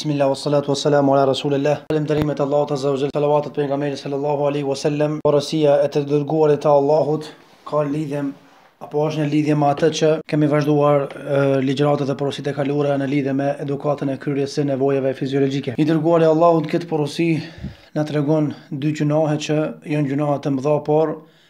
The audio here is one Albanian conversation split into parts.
Bismillah wa salatu wa salamu ala rasulillah. Falënderimet Allahut azza wa jall, salavatet për pejgamberin sallallahu alaihi wasallam. Porosia e të dërguarit të Allahut ka lidhje apo është në lidhje me atë që kemi vazhduar ligjëratat dhe porositë e kaluara në lidhje me edukatën e kryerjes së nevojave fiziologjike. I dërguari i Allahut në këtë porosi na tregon dy gjunahe që janë gjunahe të mëdha, por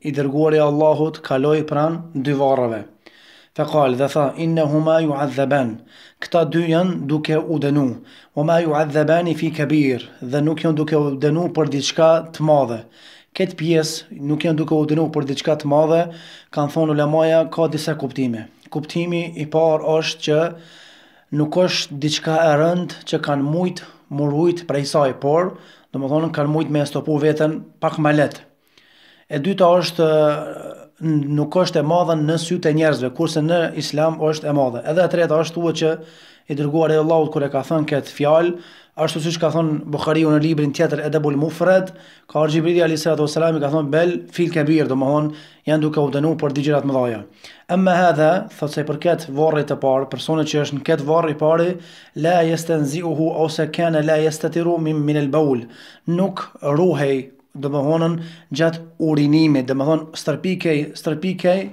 I Dërguari i Allahut kaloi pranë dy varreve, feqal, dhe tha, Innehuma yu'adhaban, Këta dy janë duke u dënu, wa ma yu'adhabani fi kabir, dhe nuk janë duke u dënu për diçka të madhe. Këtë pjesë, nuk janë duke u dënu për diçka të madhe, kanë thonë ulemaja, ka disa kuptime. Kuptimi i parë është që nuk është diçka e rëndë që kanë mujt mu rujt prej saj, por, domethënë kanë mujt me e stopu veten pak ma lehtë. E dyta është nuk është e madhe në sytë e njerëzve, kurse në Islam është e madhe. Edhe e treta është thuhet që i dërguari i Allahut kur e ka thënë këtë fjalë, ashtu siç ka thënë Buhariu në librin tjetër Edebul Mufred, ka ardhur Xhibrili alayhi salatu wasalam i ka thënë bel fil kabir, domthonë janë duke u dënuar për dy gjëra të mëdha. Amma hadha, thotë se për këtë varrin e parë, personi që është në këtë varr të parë, la yastanzihu ose kana la yastatiru min min al-bawl, nuk ruhej domethënë gjatë urinimit, domethënë stërpikej, stërpikej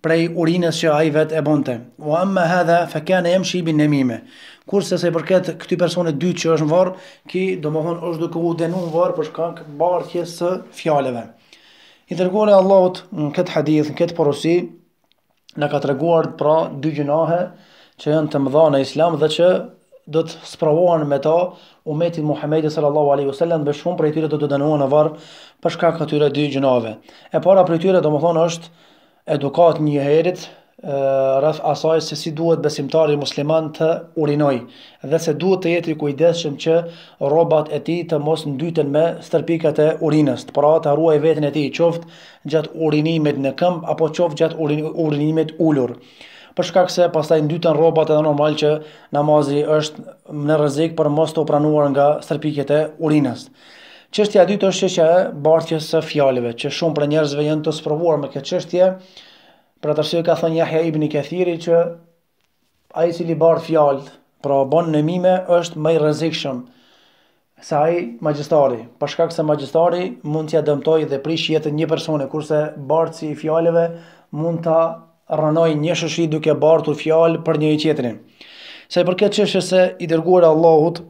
prej urinës që ai vetë e bënte. Wa amma hadha fa kana yamshi bin namime. Kurse sa i përket këtij personi të dytë që është në varr, ki domethënë është duke u dënuar varr për shkak bartjes së fjalëve. I dërguari i Allahut në këtë hadith, në këtë porosi, na ka treguar pra dy gjynahe që janë të mëdha në Islam dhe që do të sprovohen me ta umeti i Muhammedit sallallahu alaihi wasallam dhe shumë prej tyre do të dënohen në varr për shkak të këtyre dy gjynahve. E para prej tyre domethënë është edukatë njëherit rreth asaj se si duhet besimtari musliman të urinojë dhe se duhet të jetë i kujdesshëm që rrobat e tij të mos ndyten me stërpikat e urinës, pra ta ruajë veten e tij qoftë gjatë urinimit në këmbë apo qoftë gjatë urinimit ulur për shkak se pastaj ndyten rrobat edhe normal që namazi është në rrezik për mos t'u pranuar nga stërpikjet e urinës. Çështja e dytë është çështja e bartjes së fjalëve, që shumë prej njerëzve janë të sprovuar me këtë çështje, për atë arsye ka thënë Yahya ibn Kathiri që Ai i cili bart fjalë, pra bën nemime është më i rrezikshëm se ai magjistari, për shkak se magjistari mund t'ia dëmtojë dhe prish jetën një personi, kurse bartësi i fjalëve mund ta rrënojë një shoqëri duke bartur fjalë për njëri-tjetrin. Sa i përket çështjes se i dërguari i Allahut,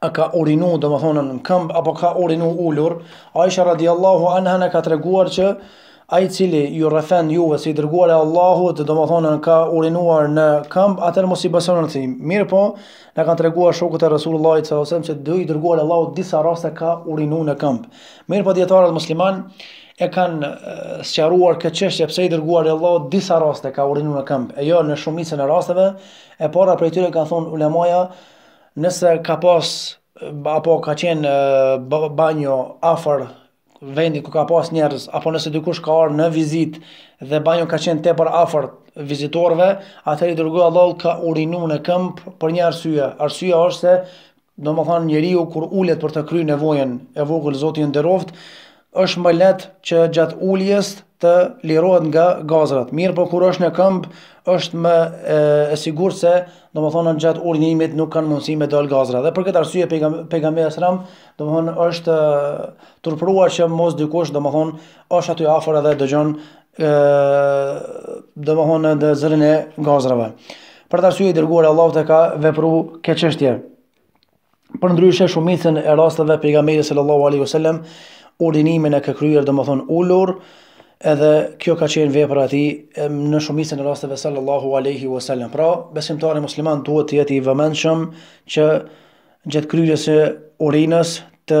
a ka urinu, domethënë, në këmbë, apo ka urinu ulur, Aisha radiallahu anha na ka treguar që ai cili ju rrëfen juve se i dërguari i Allahut, domethënë, ka urinuar në këmbë, atëherë mos i besoni këtij. Mirëpo, na kanë treguar shokët e Rasulullah s.a.s. që edhe i dërguari i Allahut disa raste ka urinu në këmbë. Mirëpo, dijetarët muslimanë e kanë sqaruar këtë çështje pse i dërguari i Allahut disa raste ka urinu në këmbë, e jo në shumicën e rasteve, e para prej tyre kanë thonë ulemaja, Nëse ka pas apo ka qenë banjo afër vendit ku ka pas njerëz, apo nëse dikush ka ardhur në vizitë dhe banjo ka qenë tepër afër vizitorëve, atëherë i dërguari i Allahut ka urinu në këmbë për një arsye. Arsyeja është se, domethënë njeriu kur ulet për të kryer nevojën e vogël, Zoti ju nderoftë, Është më lehtë që gjatë uljes të lirohet nga gazrat, mirëpo kur është në këmbë është më e sigurt se domethënë gjatë urinimit nuk kanë mundësi me dalë gazra dhe për këtë arsye pejgamberi alejhi selam domethënë është turpëruar që mos dikush domethënë është aty afër edhe e dëgjon domethënë edhe zërin e gazrave. Për këtë arsye i dërguari i Allahut e ka vepruar këtë çështje. Përndryshe shumicën e rasteve pejgamberi sallallahu alaihi wasallam urinimin e ka kryer domethënë ulur, edhe kjo ka qenë vepra e tij në shumicën e rasteve sallallahu alaihi wasallam. Pra, besimtari musliman duhet të jetë i vëmendshëm që gjatë kryerjes së urinës të